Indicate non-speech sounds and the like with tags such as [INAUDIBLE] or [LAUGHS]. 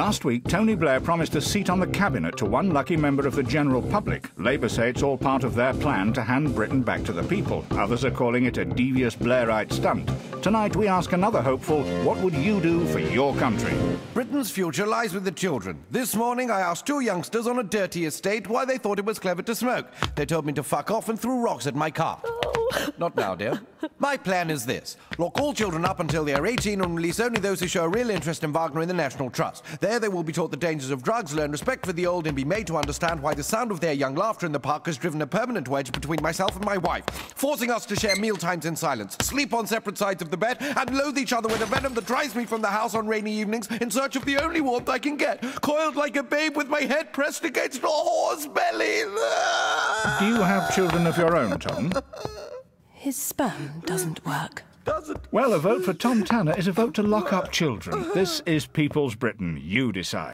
Last week, Tony Blair promised a seat on the cabinet to one lucky member of the general public. Labour say it's all part of their plan to hand Britain back to the people. Others are calling it a devious Blairite stunt. Tonight, we ask another hopeful, what would you do for your country? Britain's future lies with the children. This morning, I asked two youngsters on a dirty estate why they thought it was clever to smoke. They told me to fuck off and threw rocks at my car. Oh. Not now, dear. My plan is this. Lock all children up until they are 18 and release only those who show a real interest in Wagner in the National Trust. There they will be taught the dangers of drugs, learn respect for the old, and be made to understand why the sound of their young laughter in the park has driven a permanent wedge between myself and my wife, forcing us to share meal times in silence, sleep on separate sides of the bed, and loathe each other with a venom that drives me from the house on rainy evenings in search of the only warmth I can get, coiled like a babe with my head pressed against a horse belly. Do you have children of your own, Tom? [LAUGHS] His sperm doesn't work. Doesn't. Well, a vote for Tom Tanner is a vote to lock up children. This is People's Britain. You decide.